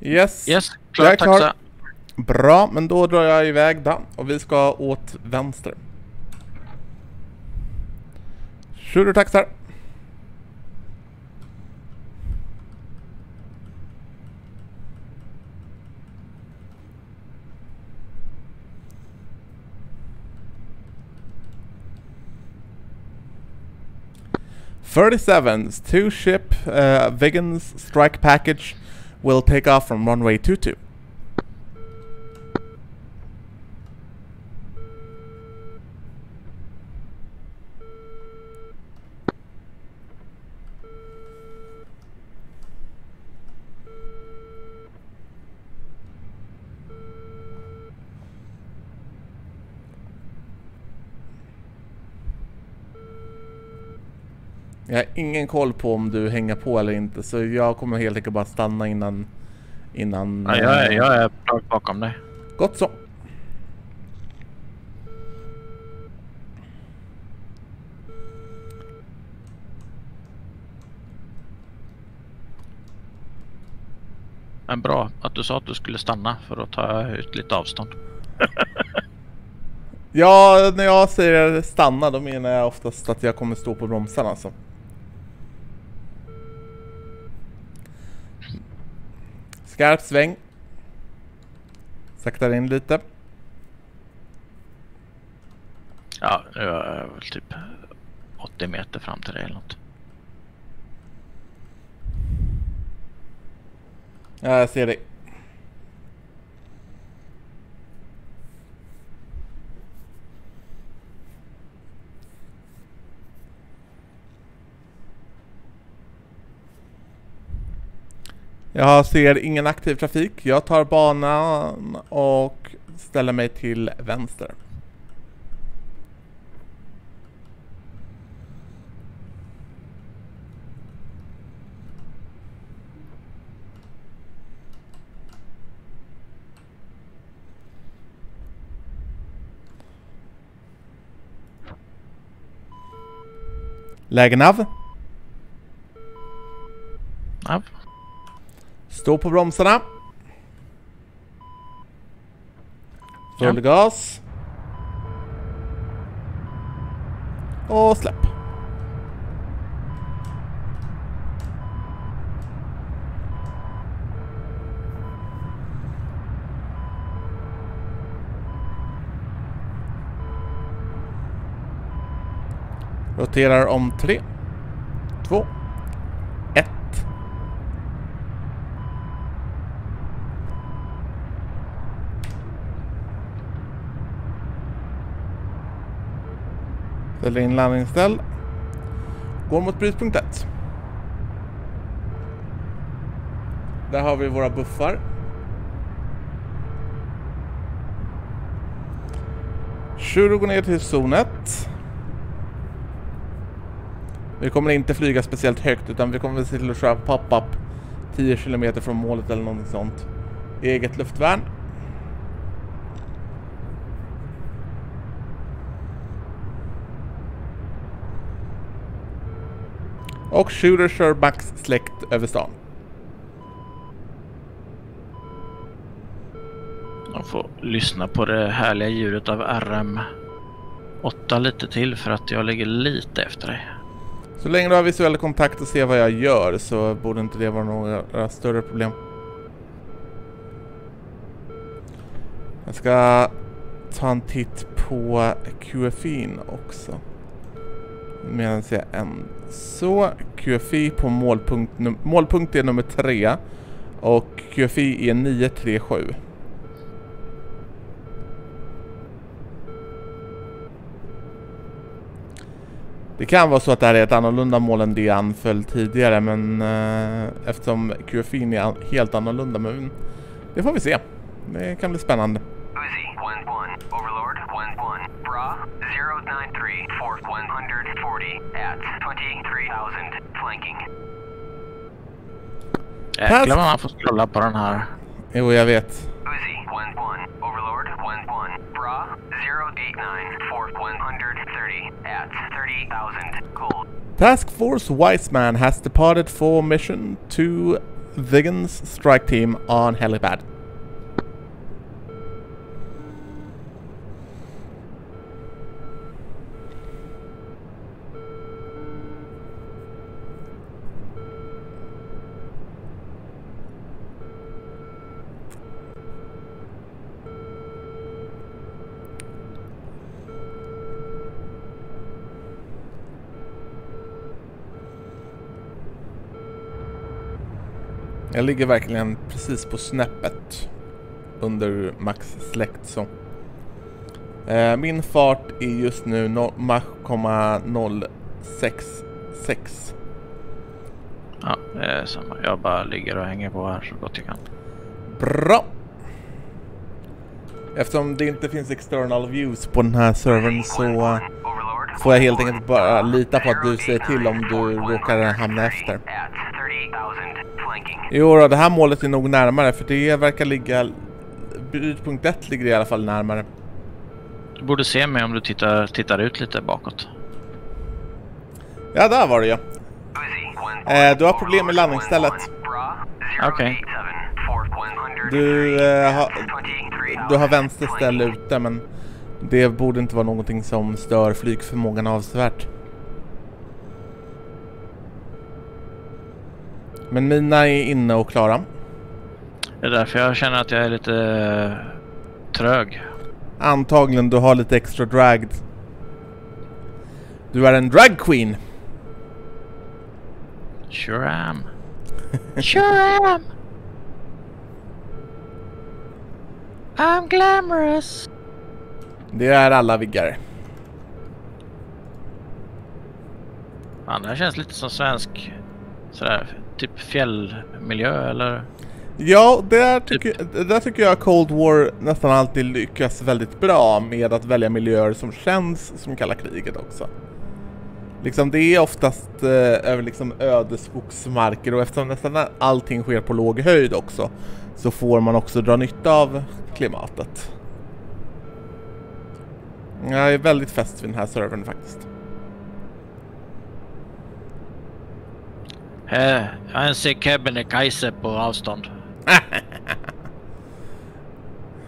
Yes. Yes, Jag är klar. Taxa. Bra, men då drar jag iväg då. Och vi ska åt vänster. Shooter taxar. Thirty-sevens, two ship uh, Vigans strike package will take off from runway two two. Jag har ingen koll på om du hänger på eller inte så jag kommer helt enkelt bara stanna innan... Innan... Ja, jag, är, jag är bakom dig. Gott så. Men bra att du sa att du skulle stanna för att ta ut lite avstånd. Ja, när jag säger stanna då menar jag oftast att jag kommer stå på bromsarna alltså. Skarp sväng. Saktar in lite. Ja, jag är väl typ 80 meter fram till dig eller något. Ja, jag ser dig. Jag ser ingen aktiv trafik. Jag tar banan och ställer mig till vänster. Lägenav. av. Stå på bromsarna. Full Ja. gas. Och släpp. Roterar om tre, två, ett. Ställer in landningsställ. Går mot brytpunkt 1. Där har vi våra buffar. Shuro går ner till zon 1. Vi kommer inte flyga speciellt högt utan vi kommer se till att köra pop-up 10 km från målet eller någonting sånt. Eget luftvärn. Och Shooter max släkt över stan. jag får lyssna på det härliga ljudet av RM 8 lite till för att jag ligger lite efter dig. Så länge du har visuell kontakt och ser vad jag gör så borde inte det vara några större problem. Jag ska ta en titt på QFI'n också. Medan jag än Så, QFI på målpunkt, num- målpunkt är nummer 3 och QFI är 937. Det kan vara så att det här är ett annorlunda mål än det anföll tidigare men eh, eftersom QFI är helt annorlunda men det får vi se. Det kan bli spännande. 093, fourth 140 at 23,000, flanking. Eh, Jäklar vad man får scrolla på den här. Jo, jag vet. Uzi, 1-1. Overlord, 1-1. Bra, 089, fourth 130 at 30,000, cold. Task Force Wiseman has departed for mission to Vigans strike team on helipad. Jag ligger verkligen precis på snäppet under max släkt så. Eh, min fart är just nu no- Mach 066. Ja, det är samma. Jag bara ligger och hänger på här så gott jag kan. Bra! Eftersom det inte finns external views på den här servern så får jag helt enkelt bara lita på att du säger till om du råkar hamna efter. At 38,000 flanking. Jo då, det här målet är nog närmare för det verkar ligga... Brytpunkt 1 ligger i alla fall närmare. Du borde se mig om du tittar, tittar ut lite bakåt. Ja, där var det ja. Eh, du har problem med landningsstället. Bra, Okej. 087, fourth 100. Du, eh, har, 23,000 du har vänster ställe ute men det borde inte vara någonting som stör flygförmågan avsevärt. Men mina är inne och klara. Det är därför jag känner att jag är lite eh, trög. Antagligen du har lite extra drag. Du är en drag queen. Sure am. sure am. I'm glamorous. Det är alla viggare. Fan, det här känns lite som svensk sådär, typ fjällmiljö eller? Ja, där tycker, där tycker jag Cold War nästan alltid lyckas väldigt bra med att välja miljöer som känns som kalla kriget också. Liksom det är oftast eh, över liksom öde skogsmarker och eftersom nästan allting sker på låg höjd också så får man också dra nytta av klimatet. Jag är väldigt fäst vid den här servern faktiskt. Eh, jag ser Kebnekaise på avstånd.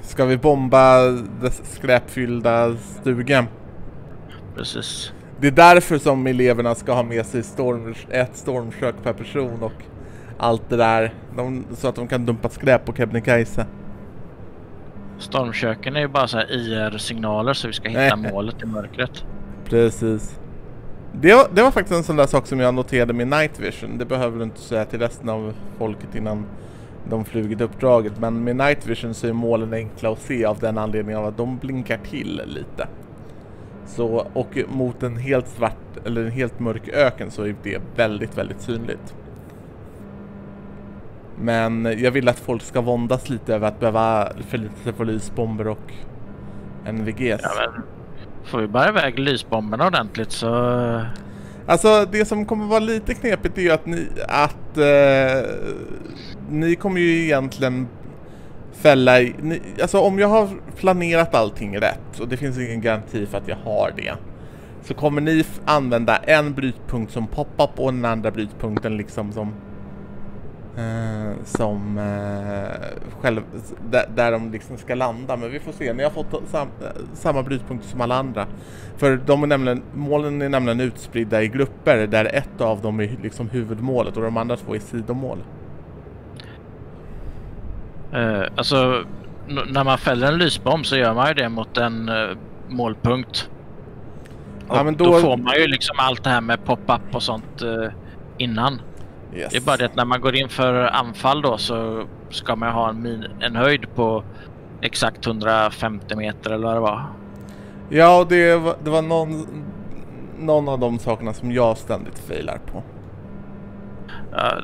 Ska vi bomba dess skräpfyllda stuga? Precis. Det är därför som eleverna ska ha med sig storm, ett stormkök per person och allt det där. De, så att de kan dumpa skräp på Kebnekaise. Stormköken är ju bara så här IR-signaler så vi ska hitta målet i mörkret. Precis. Det var, det var faktiskt en sån där sak som jag noterade med Night Vision. Det behöver du inte säga till resten av folket innan de flugit uppdraget. Men med Night Vision så är målen enkla att se av den anledningen av att de blinkar till lite. Så, och mot en helt svart eller en helt mörk öken så är det väldigt, väldigt synligt. Men jag vill att folk ska våndas lite över att behöva förlita sig på lysbomber och NVGs. Ja, men får vi bara iväg lysbomberna ordentligt så... Eh. Alltså det som kommer vara lite knepigt är ju att ni, att eh, ni kommer ju egentligen fälla i, ni, alltså om jag har planerat allting rätt och det finns ingen garanti för att jag har det så kommer ni använda en brytpunkt som pop-up och den andra brytpunkten liksom som eh, som eh, själv, där, där de liksom ska landa men vi får se, ni har fått sam, samma brytpunkt som alla andra för de är nämligen, målen är nämligen utspridda i grupper där ett av dem är liksom huvudmålet och de andra två är sidomål. Eh, alltså, när man fäller en lysbomb så gör man ju det mot en eh, målpunkt. Ja, Och men då... då- får man ju liksom allt det här med pop-up och sånt eh, innan. Yes. Det är bara det att när man går in för anfall då så ska man ha en, min- en höjd på exakt 150 meter eller vad det var. Ja, och det var, det var någon, någon av de sakerna som jag ständigt failar på.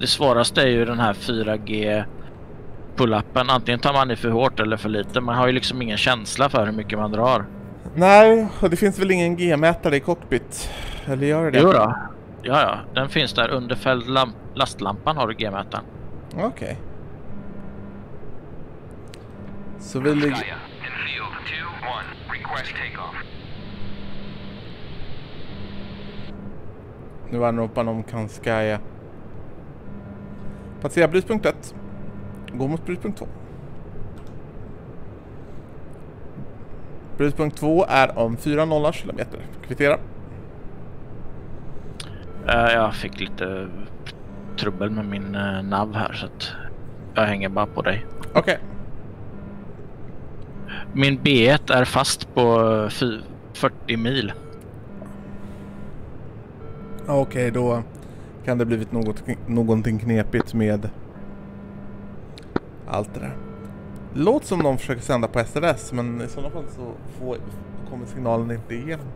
Det svåraste är ju den här 4G pull-upen. Antingen tar man i för hårt eller för lite. Man har ju liksom ingen känsla för hur mycket man drar. Nej, och det finns väl ingen G-mätare i cockpit? Eller gör det det? Jo då. Ja, ja. Den finns där under lastlampan har du G-mätaren. Okej. Så vi ligger... Gaia, in field 2-1, request takeoff. Nu anropar de Kanskaya. Passera brytpunkt 1. Gå mot brytpunkt 2. Brytpunkt 2 är om 4,0 kilometer. Kvittera. Eh, jag fick lite trubbel med min uh, nav här så att jag hänger bara på dig. Okej. Min B1 är fast på eh, fy- 40 mil. Okej, då kan det blivit något, någonting knepigt med allt det där. Låter som de försöker sända på SRS, men i sådana fall så får, kommer signalen inte igenom.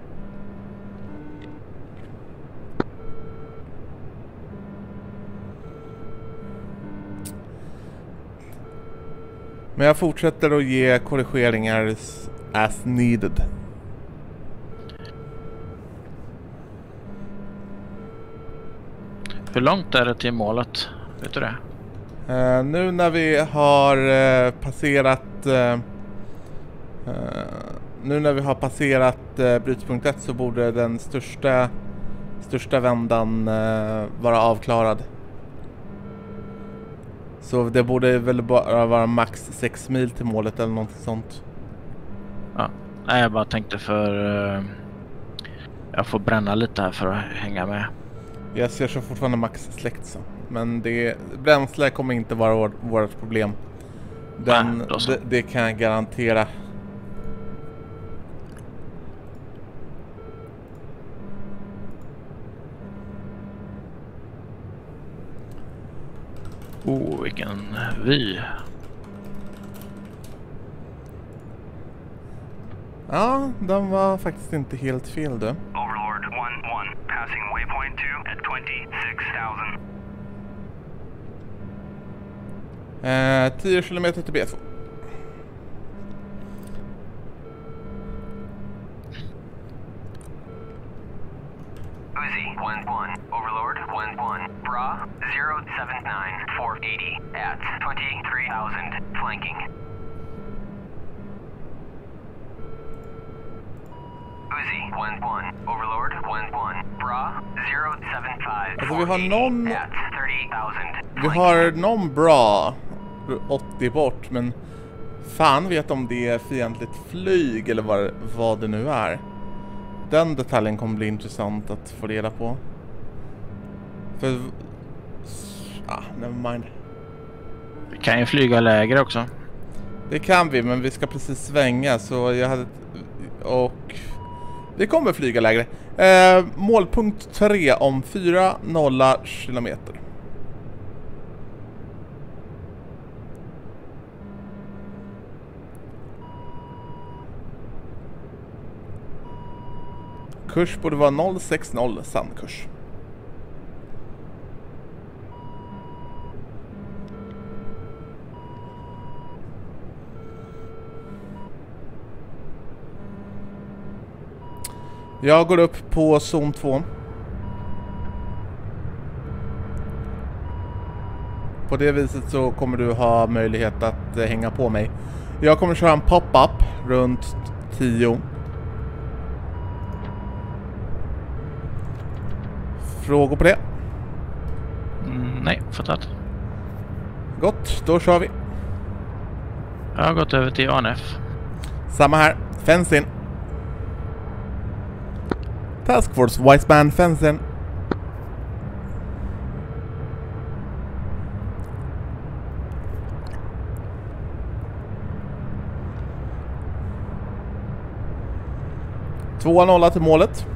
Men jag fortsätter att ge korrigeringar as needed. Hur långt är det till målet? Vet du det? Eh, nu när vi har eh, passerat eh, Nu när vi har passerat uh, brytpunkt 1 så borde den största Största vändan vara avklarad. Så det borde väl bara vara max 6 mil till målet eller något sånt. Nej, jag bara tänkte för... eh, jag får bränna lite här för att hänga med. Jag ser så fortfarande max släkt så. Men det, bränsle kommer inte vara vår, vårt problem. Den, Nej, det, det kan jag garantera. Oh, vilken vy. Ja, den var faktiskt inte helt fel du. Overlord 1-1, passing waypoint 2 at 26,000. Eh, 10 kilometer till B2. Uzi 1-1, Overlord 1-1, Bra 079, 480 at 23,000, flanking. Uzi 1-1, Overlord 1-1, Bra 075, Alltså, vi har 480 någon- at 30,000, Vi har någon bra 80 bort men fan vet om det är fientligt flyg eller vad, vad det nu är. Den detaljen kommer bli intressant att få reda på. För... Ah, never mind. Vi kan ju flyga lägre också. Det kan vi, men vi ska precis svänga så jag hade... Och... Vi kommer flyga lägre. Eh, målpunkt 3 om 4 nolla kilometer. Kurs borde vara 060 sandkurs. Jag går upp på zon 2. På det viset så kommer du ha möjlighet att eh, hänga på mig. Jag kommer köra en pop-up runt 10. Frågor på det? Mm, nej, fattat. Gott, då kör vi. Jag har gått över till ANF. Samma här. Fence in. Task Force Wiseman Fence in. Tvåa nolla till målet.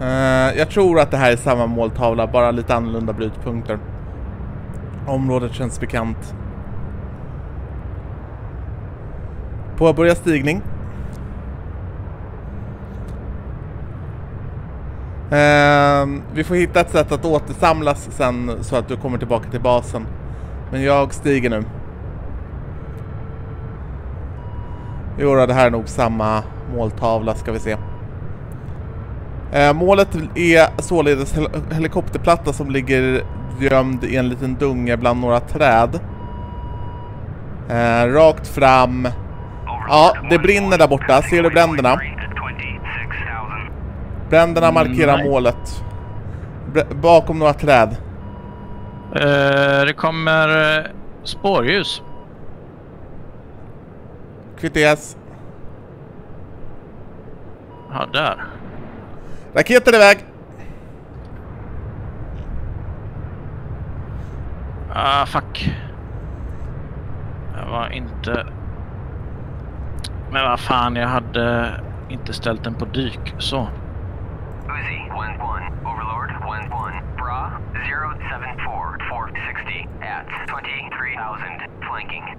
Uh, jag tror att det här är samma måltavla, bara lite annorlunda brytpunkter. Området känns bekant. Påbörja stigning. Ehm, vi får hitta ett sätt att återsamlas sen så att du kommer tillbaka till basen. Men jag stiger nu. Jo, det här är nog samma måltavla ska vi se. Eh, målet är således hel helikopterplatta som ligger gömd i en liten dunge bland några träd. Eh, rakt fram. Ja, det brinner där borta. Ser du bränderna? Bränderna markerar Nej. målet. Br- bakom några träd. Eh, det kommer eh, spårljus. Kvitteras. Ja, där. Raketer iväg! Ah, fuck. Jag var inte... Men vad fan, jag hade inte ställt den på dyk. Så. Uzi, 1-1. Overlord, 1-1. Bra, 074, 460 at 23,000. Flanking.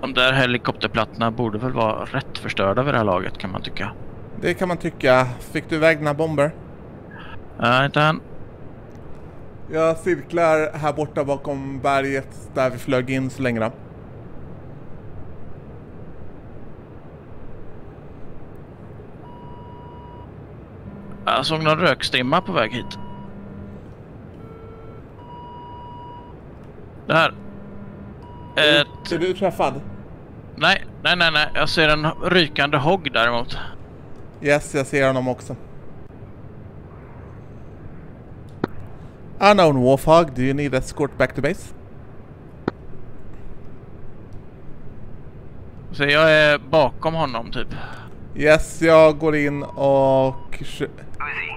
De där helikopterplattorna borde väl vara rätt förstörda vid det här laget kan man tycka. Det kan man tycka. Fick du iväg dina bomber? Uh, inte än. Jag cirklar här borta bakom berget där vi flög in så länge då. Jag såg någon rökstrimma på väg hit. Där. Ett... Är du träffad? Nej, nej, nej, nej. Jag ser en rykande hogg däremot. Yes, jag ser honom också. Unknown Warthog, do you need escort back to base? Så jag är bakom honom typ. Yes, jag går in och...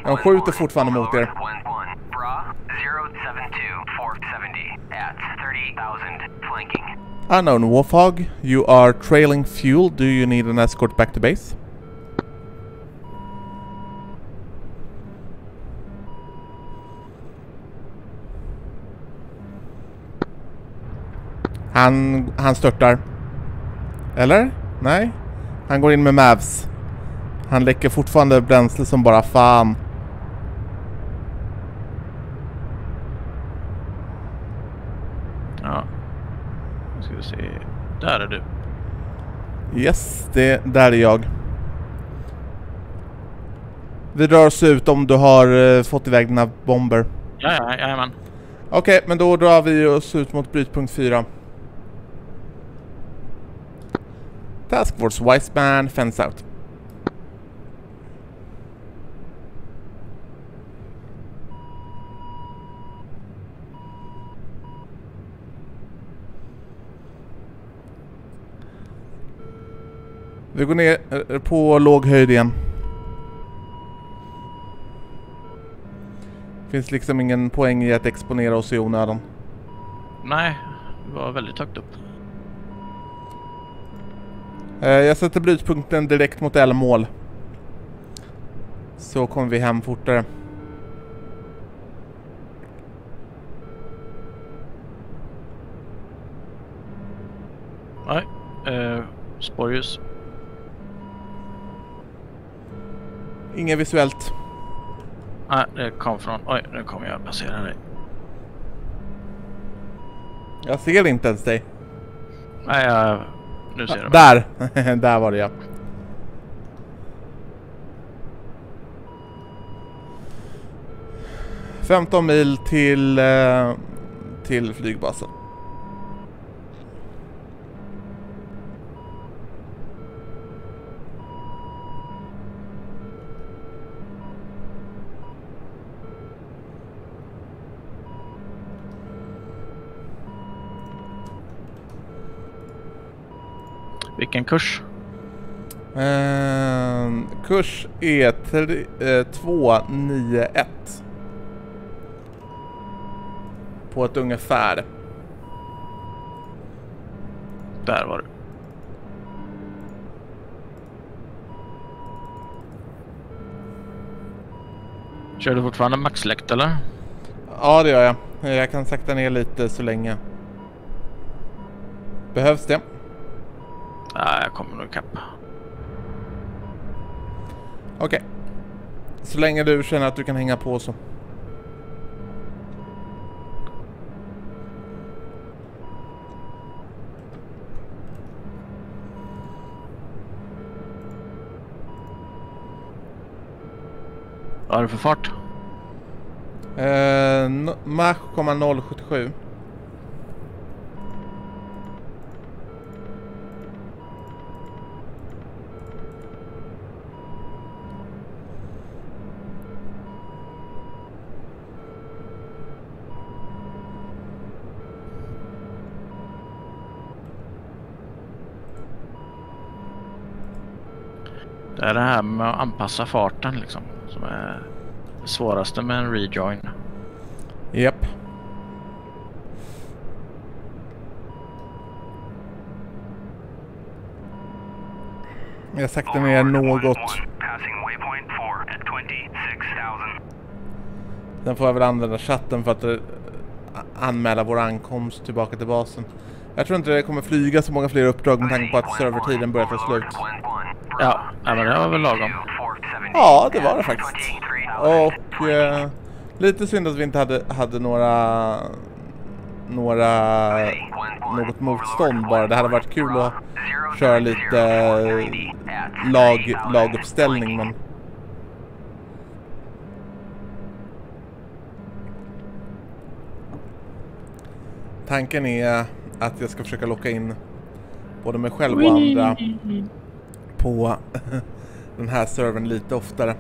De skjuter fortfarande mot er. 1-1. Bra, 072, 470 at 30,000. Flanking. Unknown Warthog, you are trailing fuel. Do you need an escort back to base? Han, han störtar. Eller? Nej? Han går in med Mavs. Han läcker fortfarande bränsle som bara fan. Ja. Nu ska vi se. Där är du. Yes, det, där är jag. Vi rör oss ut om du har eh, fått iväg dina bomber. Ja, ja, jajamän. Okej, men då drar vi oss ut mot brytpunkt 4. Task Force Wiseman, fence out. Vi går ner på låg höjd igen. Finns liksom ingen poäng i att exponera oss i onödan. Nej, det var väldigt högt upp. Eh, Jag sätter brytpunkten direkt mot L-mål. Så kommer vi hem fortare. Nej, eh, spårljus. Inget visuellt. Nej, det kom från... Oj, nu kommer jag passera dig. Jag ser inte ens dig. Nej, jag... Nu ser du mig. Där! Där var det ja. Femton mil till, eh, till flygbasen. Vilken kurs? Eh, kurs är eh, 291. På ett ungefär. Där var du. Kör du fortfarande maxläkt eller? Ja det gör jag. Jag kan sakta ner lite så länge. Behövs det? Nej, jag kommer nog ikapp. Okej. Så länge du känner att du kan hänga på så. Vad har du för fart? Eh, Mach 077. Det är det här med att anpassa farten liksom som är det svåraste med en rejoin. Japp. Jag saktar ner något. Passing waypoint 4 at 26,000. Sen får jag väl använda chatten för att eh, anmäla vår ankomst tillbaka till basen. Jag tror inte det kommer flyga så många fler uppdrag med tanke på att servertiden börjar ta slut. Ja, ja men det var väl lagom. Ja, det var det faktiskt. Och eh, lite synd att vi inte hade, hade några några något motstånd bara. Det hade varit kul att köra lite eh, lag, laguppställning men Tanken är att jag ska försöka locka in både mig själv och andra på den här servern lite oftare.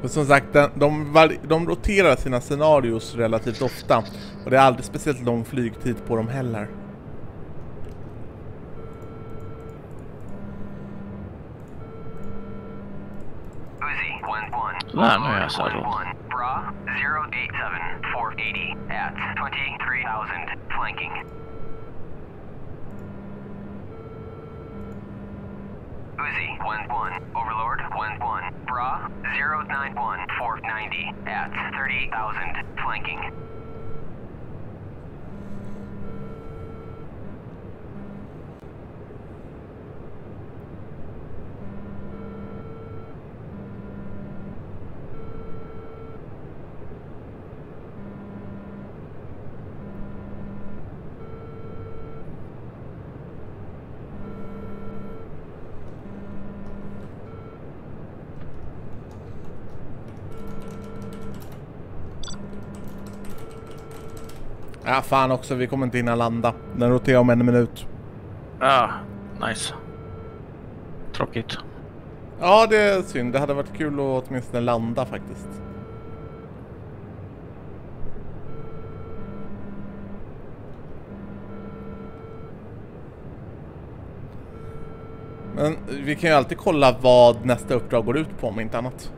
För som sagt, de, de roterar sina scenarios relativt ofta och det är aldrig speciellt lång flygtid på dem heller. Uzi 1-1. Där, nu är jag saddled. Bra 087 480 at 23,000 flanking. Uzi 1-1. Overlord 1-1. Bra 091 490 at 38,000 flanking. Ja fan också, vi kommer inte hinna landa. Den roterar om en minut. Ja, nice. Tråkigt. Ja det är synd, det hade varit kul att åtminstone landa faktiskt. Men vi kan ju alltid kolla vad nästa uppdrag går ut på om inte annat.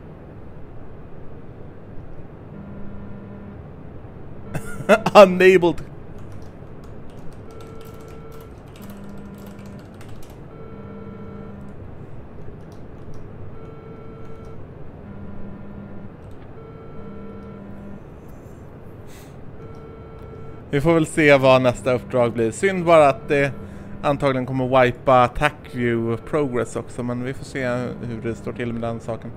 Unabled! Vi får väl se vad nästa uppdrag blir. Synd bara att det antagligen kommer wipa attack view progress också, men vi får se hur det står till med den saken.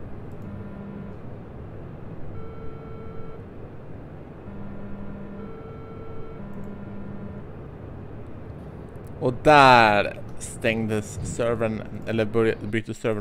Och där stängdes servern, eller började, bytte servern.